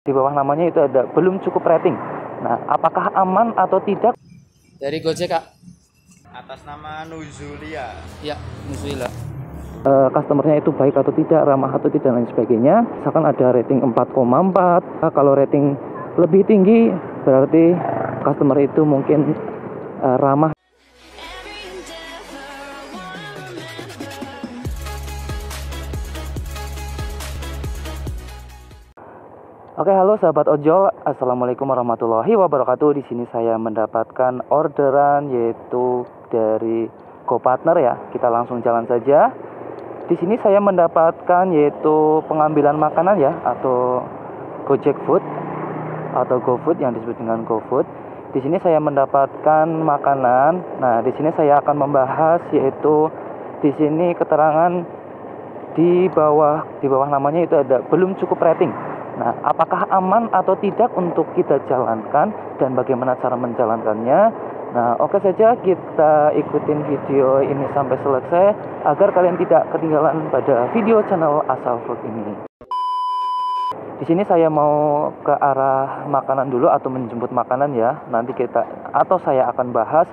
di bawah namanya itu ada belum cukup rating. Nah, apakah aman atau tidak? Dari Gojek kak? atas nama Nuzulia. Ya, Nuzula. Uh, customernya itu baik atau tidak, ramah atau tidak dan lain sebagainya. Misalkan ada rating 4,4. Nah, kalau rating lebih tinggi berarti customer itu mungkin uh, ramah Oke, halo sahabat ojol. Assalamualaikum warahmatullahi wabarakatuh. Di sini saya mendapatkan orderan yaitu dari GoPartner ya. Kita langsung jalan saja. Di sini saya mendapatkan yaitu pengambilan makanan ya atau Gojek Food atau GoFood yang disebut dengan GoFood. Di sini saya mendapatkan makanan. Nah, di sini saya akan membahas yaitu di sini keterangan di bawah di bawah namanya itu ada belum cukup rating. Nah, apakah aman atau tidak untuk kita jalankan dan bagaimana cara menjalankannya? Nah, oke saja kita ikutin video ini sampai selesai agar kalian tidak ketinggalan pada video channel Asal Vlog ini. Di sini saya mau ke arah makanan dulu atau menjemput makanan ya. Nanti kita atau saya akan bahas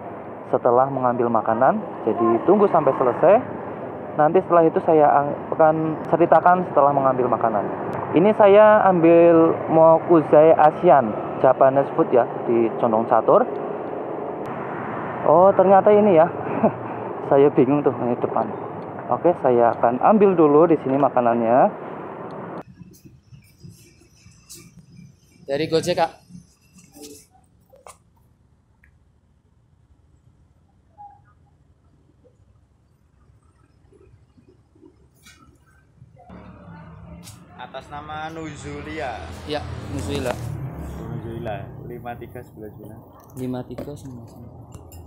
setelah mengambil makanan. Jadi tunggu sampai selesai. Nanti setelah itu saya akan ceritakan setelah mengambil makanan. Ini saya ambil Mokuzai Asian Japanese food ya di Condong Catur. Oh ternyata ini ya. saya bingung tuh ini depan. Oke saya akan ambil dulu di sini makanannya. Dari Gojek kak? atas nama Ya, Nuzula. Nuzulia 5399. 5399.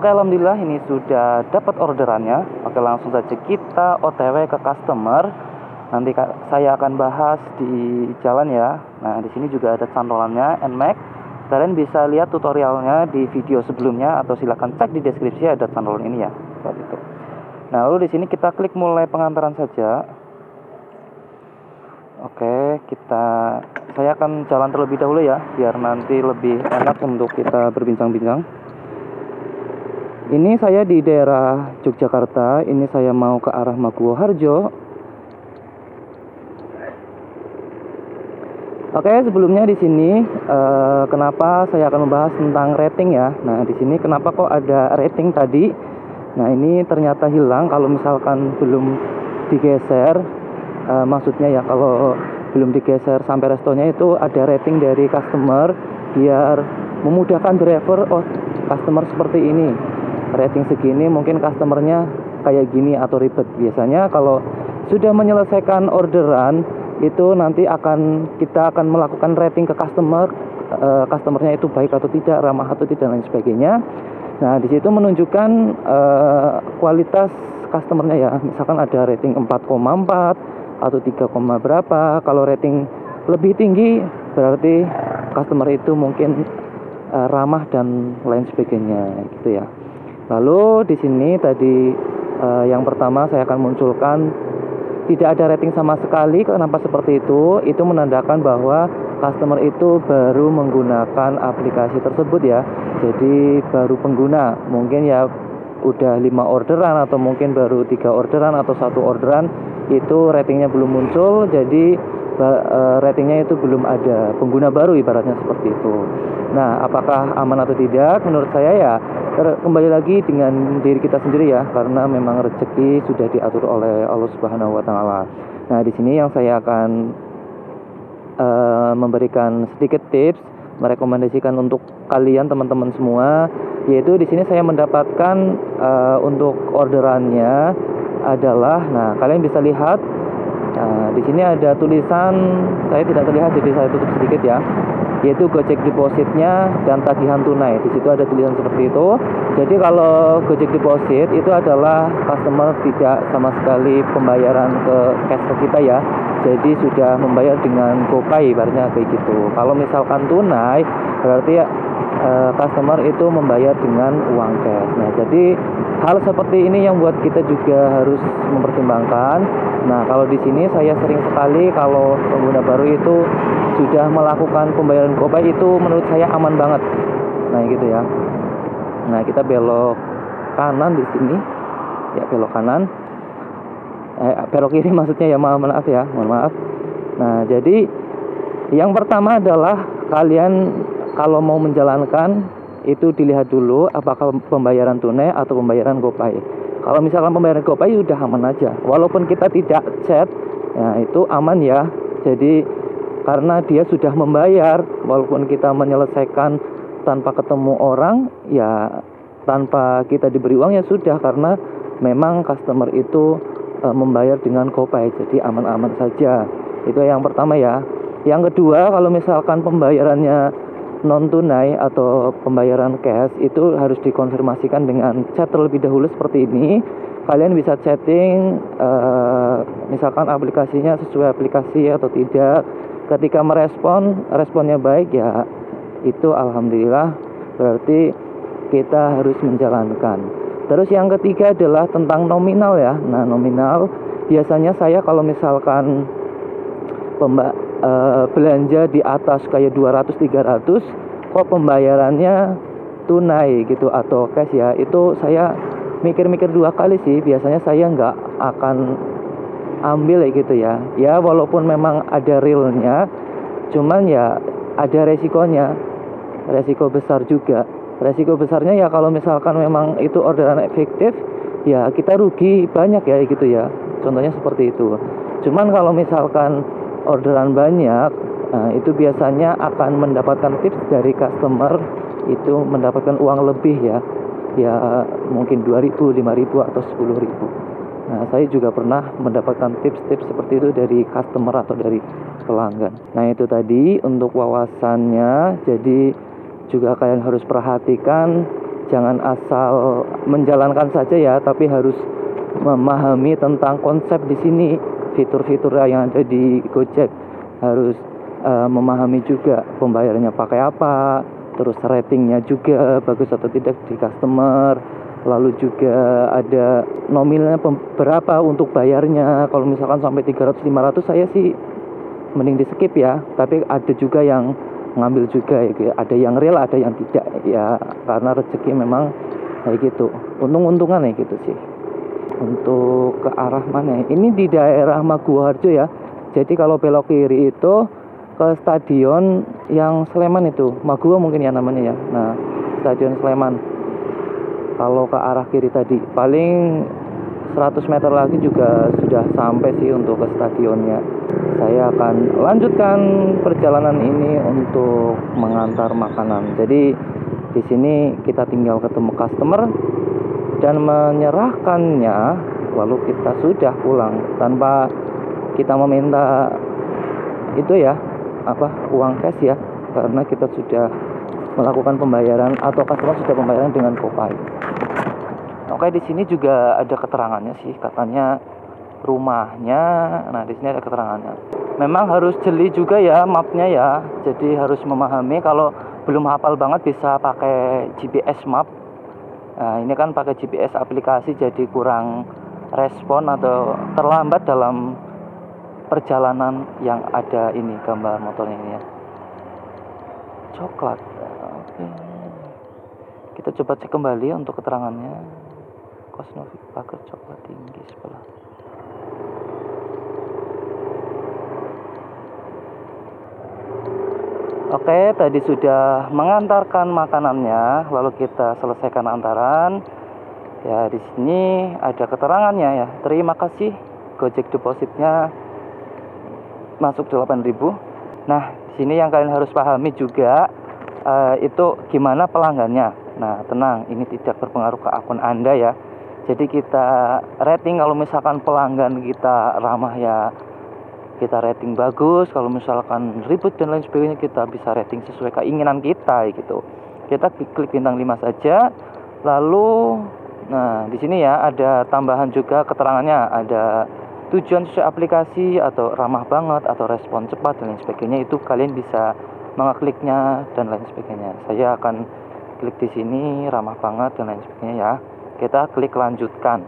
Oke, alhamdulillah ini sudah dapat orderannya. Oke, langsung saja kita OTW ke customer. Nanti saya akan bahas di jalan ya. Nah, di sini juga ada cantolannya NMAX. Kalian bisa lihat tutorialnya di video sebelumnya atau silakan cek di deskripsi ada cantolan ini ya. Seperti itu. Nah, lalu di sini kita klik mulai pengantaran saja. Oke, kita saya akan jalan terlebih dahulu ya, biar nanti lebih enak untuk kita berbincang-bincang. Ini saya di daerah Yogyakarta. Ini saya mau ke arah Maguwo Harjo. Oke, sebelumnya di sini eh, kenapa saya akan membahas tentang rating ya. Nah, di sini kenapa kok ada rating tadi? Nah, ini ternyata hilang kalau misalkan belum digeser. Eh, maksudnya ya kalau belum digeser sampai restonya itu ada rating dari customer biar memudahkan driver oh customer seperti ini rating segini mungkin customernya kayak gini atau ribet. Biasanya kalau sudah menyelesaikan orderan itu nanti akan kita akan melakukan rating ke customer uh, customernya itu baik atau tidak ramah atau tidak dan lain sebagainya. Nah di situ menunjukkan uh, kualitas customernya ya. Misalkan ada rating 4,4 atau 3, berapa. Kalau rating lebih tinggi berarti customer itu mungkin uh, ramah dan lain sebagainya gitu ya Lalu di sini tadi uh, yang pertama saya akan munculkan tidak ada rating sama sekali. Kenapa seperti itu? Itu menandakan bahwa customer itu baru menggunakan aplikasi tersebut ya. Jadi baru pengguna. Mungkin ya udah lima orderan atau mungkin baru tiga orderan atau satu orderan itu ratingnya belum muncul jadi uh, ratingnya itu belum ada pengguna baru ibaratnya seperti itu nah apakah aman atau tidak menurut saya ya kembali lagi dengan diri kita sendiri ya karena memang rezeki sudah diatur oleh Allah Subhanahu wa taala. Nah, di sini yang saya akan uh, memberikan sedikit tips merekomendasikan untuk kalian teman-teman semua yaitu di sini saya mendapatkan uh, untuk orderannya adalah nah kalian bisa lihat nah, di sini ada tulisan saya tidak terlihat jadi saya tutup sedikit ya yaitu Gojek depositnya dan tagihan tunai. Di situ ada tulisan seperti itu. Jadi kalau Gojek deposit itu adalah customer tidak sama sekali pembayaran ke cash ke kita ya. Jadi sudah membayar dengan GoPay ibaratnya kayak gitu. Kalau misalkan tunai berarti eh, customer itu membayar dengan uang cash. Nah, jadi hal seperti ini yang buat kita juga harus mempertimbangkan. Nah, kalau di sini saya sering sekali kalau pengguna baru itu sudah melakukan pembayaran GoPay itu menurut saya aman banget. Nah, gitu ya. Nah, kita belok kanan di sini. Ya, belok kanan. Eh, belok kiri maksudnya ya, maaf maaf ya, mohon maaf. Nah, jadi yang pertama adalah kalian kalau mau menjalankan itu dilihat dulu apakah pembayaran tunai atau pembayaran GoPay. Kalau misalkan pembayaran GoPay udah aman aja. Walaupun kita tidak chat, ya itu aman ya. Jadi karena dia sudah membayar walaupun kita menyelesaikan tanpa ketemu orang ya tanpa kita diberi uang ya sudah karena memang customer itu e, membayar dengan GoPay jadi aman-aman saja. Itu yang pertama ya. Yang kedua, kalau misalkan pembayarannya non tunai atau pembayaran cash itu harus dikonfirmasikan dengan chat terlebih dahulu seperti ini. Kalian bisa chatting uh, misalkan aplikasinya sesuai aplikasi atau tidak. Ketika merespon, responnya baik ya itu alhamdulillah berarti kita harus menjalankan. Terus yang ketiga adalah tentang nominal ya. Nah, nominal biasanya saya kalau misalkan uh, belanja di atas kayak 200 300 kok pembayarannya tunai gitu atau cash ya. Itu saya mikir-mikir dua kali sih. Biasanya saya nggak akan ambil gitu ya. Ya walaupun memang ada realnya cuman ya ada resikonya. Resiko besar juga. Resiko besarnya ya kalau misalkan memang itu orderan efektif ya kita rugi banyak ya gitu ya. Contohnya seperti itu. Cuman kalau misalkan orderan banyak nah, itu biasanya akan mendapatkan tips dari customer itu mendapatkan uang lebih ya. Ya mungkin 2000 5000 atau 10000 nah saya juga pernah mendapatkan tips-tips seperti itu dari customer atau dari pelanggan. Nah itu tadi untuk wawasannya. Jadi juga kalian harus perhatikan jangan asal menjalankan saja ya tapi harus memahami tentang konsep di sini fitur-fitur yang ada di Gojek harus uh, memahami juga pembayarannya pakai apa, terus ratingnya juga bagus atau tidak di customer, lalu juga ada nominalnya berapa untuk bayarnya. Kalau misalkan sampai 300 500 saya sih mending di skip ya, tapi ada juga yang ngambil juga ya, ada yang real, ada yang tidak ya karena rezeki memang kayak gitu. Untung-untungan ya gitu sih untuk ke arah mana ini di daerah Maguwarjo ya. Jadi kalau belok kiri itu ke stadion yang Sleman itu. Magua mungkin ya namanya ya. Nah stadion Sleman. Kalau ke arah kiri tadi. Paling 100 meter lagi juga sudah sampai sih untuk ke stadionnya. Saya akan lanjutkan perjalanan ini untuk mengantar makanan. Jadi di sini kita tinggal ketemu customer dan menyerahkannya lalu kita sudah pulang tanpa kita meminta itu ya apa uang cash ya karena kita sudah melakukan pembayaran atau customer sudah pembayaran dengan GoPay. Oke di sini juga ada keterangannya sih katanya rumahnya. Nah di sini ada keterangannya. Memang harus jeli juga ya mapnya ya. Jadi harus memahami kalau belum hafal banget bisa pakai GPS map Nah, ini kan pakai GPS aplikasi jadi kurang respon atau terlambat dalam perjalanan yang ada ini gambar motornya ini ya. Coklat. Oke. Kita coba cek kembali untuk keterangannya. Kosnovik pagar coklat tinggi sebelah. Oke, tadi sudah mengantarkan makanannya, lalu kita selesaikan antaran. Ya, di sini ada keterangannya ya. Terima kasih Gojek depositnya masuk 8.000. Nah, di sini yang kalian harus pahami juga uh, itu gimana pelanggannya. Nah, tenang, ini tidak berpengaruh ke akun Anda ya. Jadi kita rating kalau misalkan pelanggan kita ramah ya kita rating bagus kalau misalkan ribut dan lain sebagainya kita bisa rating sesuai keinginan kita gitu. Kita klik, bintang 5 saja lalu nah di sini ya ada tambahan juga keterangannya. Ada tujuan sesuai aplikasi atau ramah banget atau respon cepat dan lain sebagainya itu kalian bisa mengekliknya dan lain sebagainya. Saya akan klik di sini ramah banget dan lain sebagainya ya. Kita klik lanjutkan.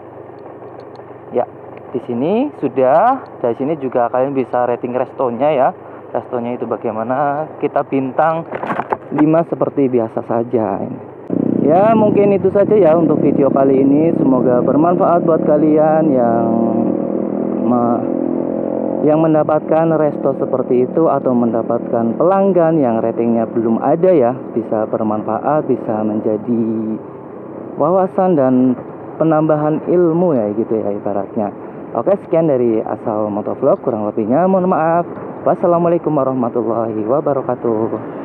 Ya di sini sudah. Dari sini juga kalian bisa rating restonya ya. Restonya itu bagaimana kita bintang 5 seperti biasa saja ya mungkin itu saja ya untuk video kali ini. Semoga bermanfaat buat kalian yang yang mendapatkan resto seperti itu atau mendapatkan pelanggan yang ratingnya belum ada ya bisa bermanfaat bisa menjadi wawasan dan penambahan ilmu ya gitu ya ibaratnya Oke sekian dari asal motovlog kurang lebihnya. Mohon maaf. Wassalamualaikum warahmatullahi wabarakatuh